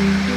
Mm-hmm.